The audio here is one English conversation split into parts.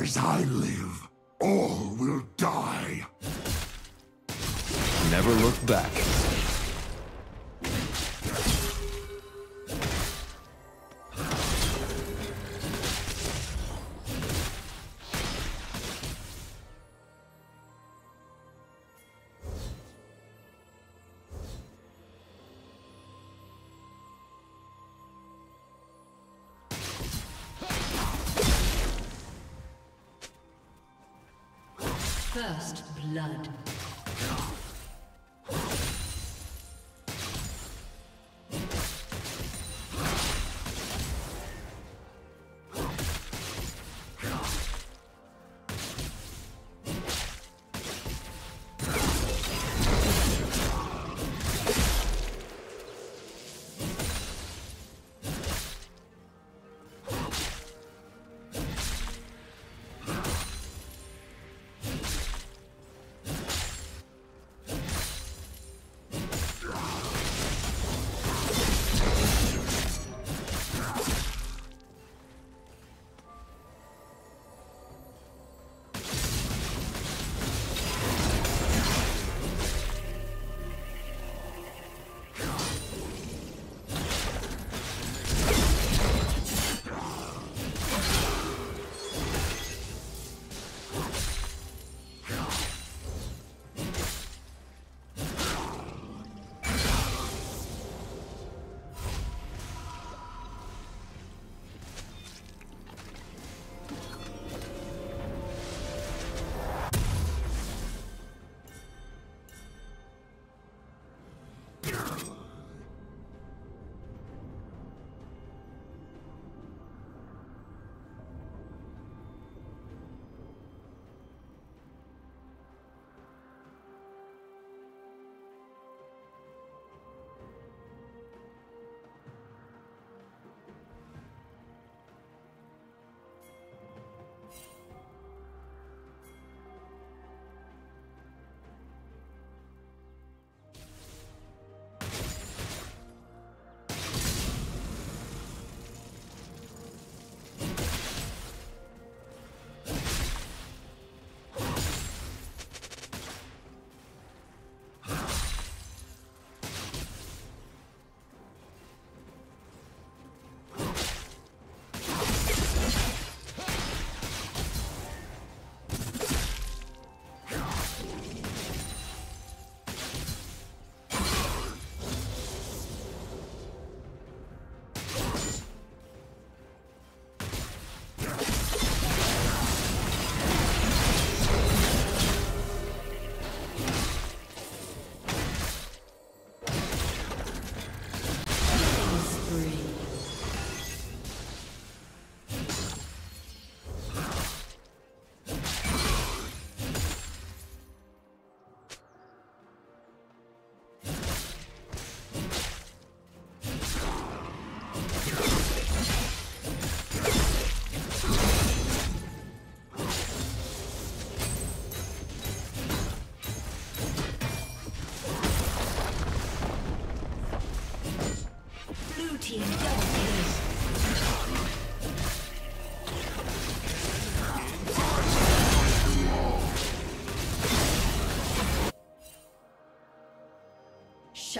As I live, all will die. Never look back.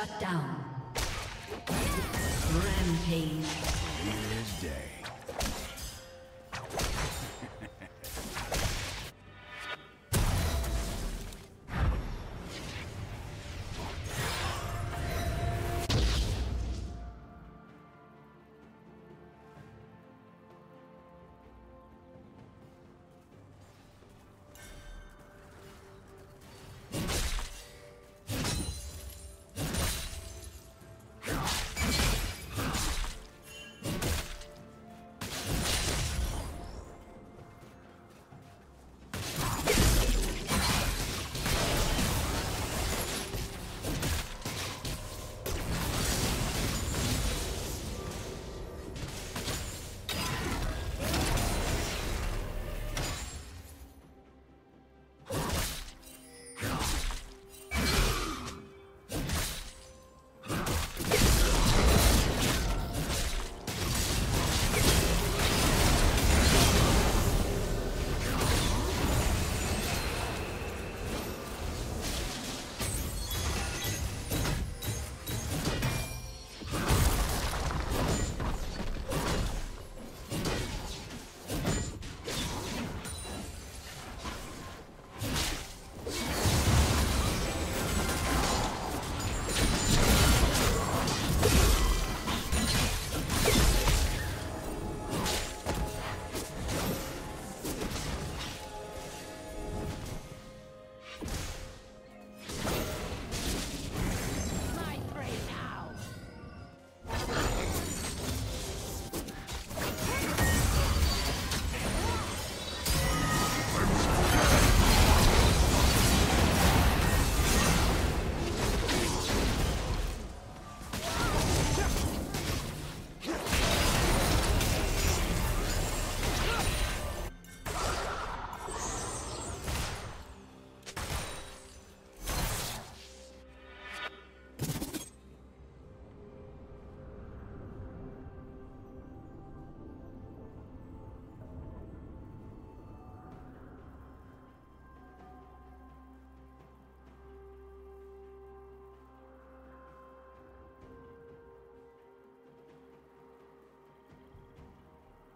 Shut down. Rampage.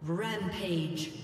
Rampage.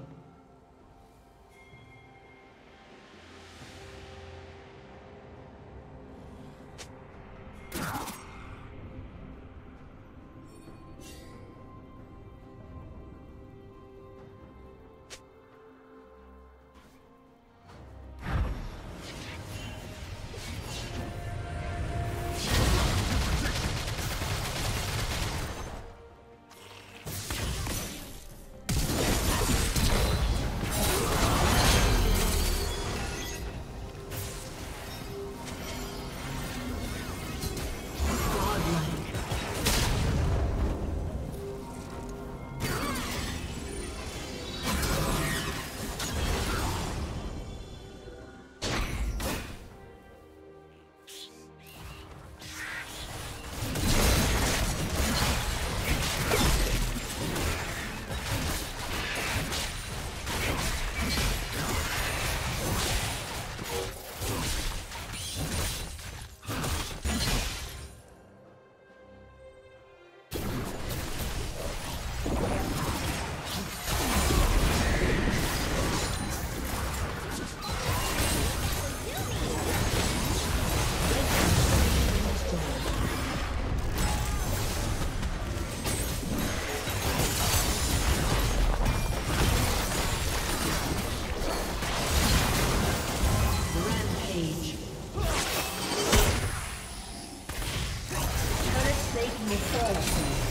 Making a fall.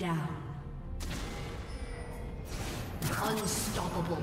Down. Unstoppable.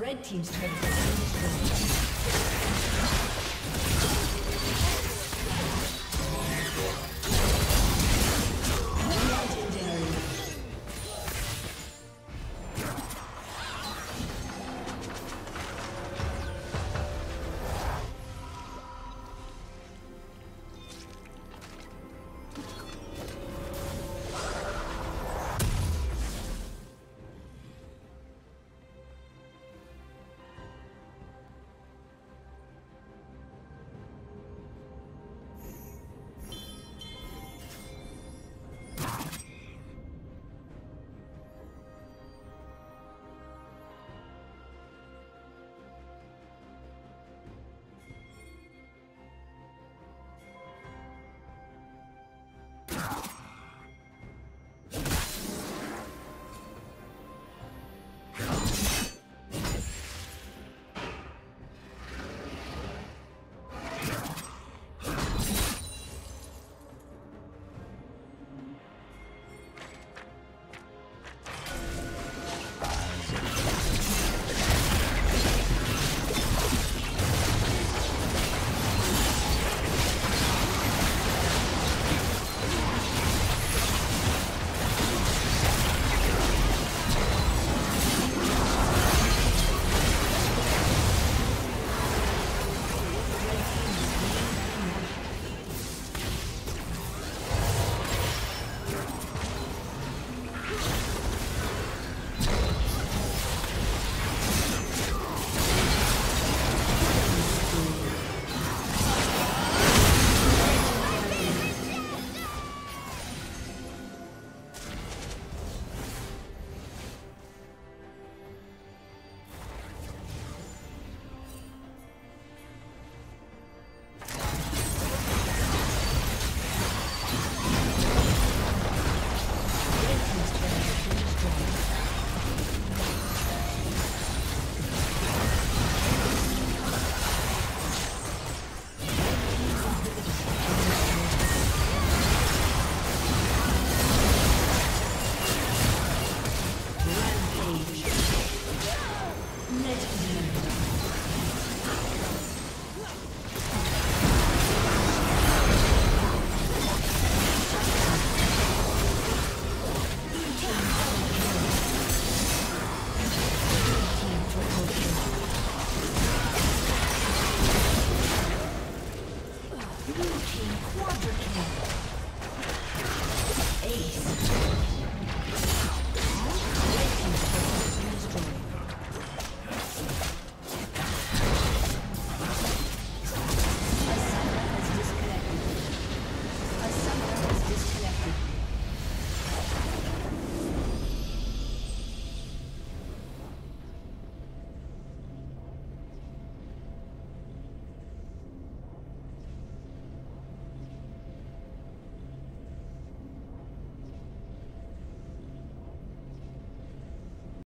Red Team's Ace.